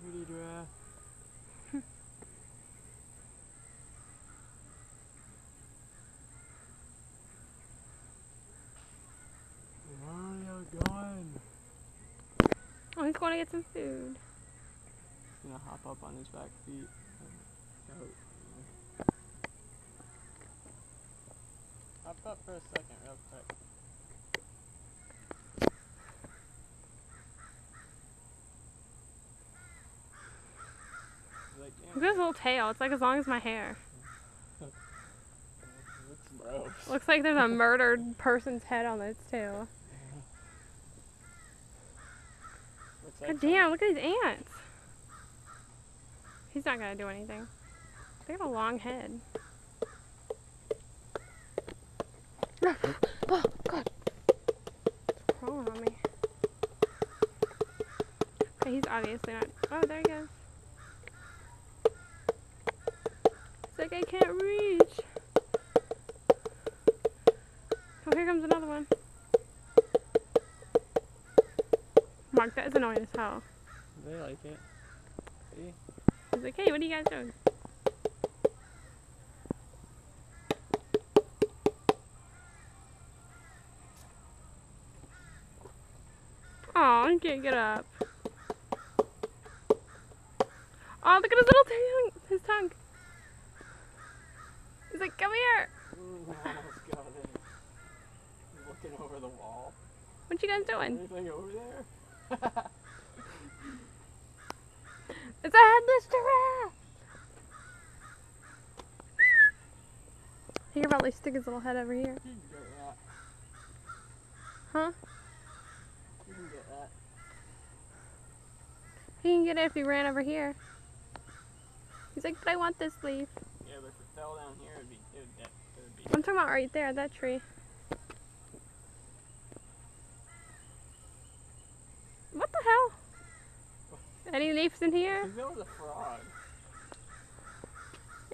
pretty. Where are you going? Oh, he's going to get some food. He's going to hop up on his back feet. Hop up for a second real quick. Look at his little tail. It's like as long as my hair. looks gross. Looks like there's a murdered person's head on its tail. Like God damn, look at these ants. He's not gonna do anything. They have a long head. Oh, God. It's crawling on me. Okay, he's obviously not. Oh, there he goes. Like I can't reach. Oh, here comes another one. Mark, that is annoying as hell. They like it. See? He's like, hey, what are you guys doing? Oh, he can't get up. Oh, look at his little tongue. His tongue. He's like, come here. Looking over the wall. What you guys doing? Anything over there? It's a headless giraffe. He could probably stick his little head over here. Can. Huh? You can get that. He can get it if he ran over here. He's like, but I want this leaf. But if it fell down here, be, it would, it would be. I'm talking about right there, that tree. What the hell? Any leaves in here? Was a frog.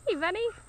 Hey, buddy.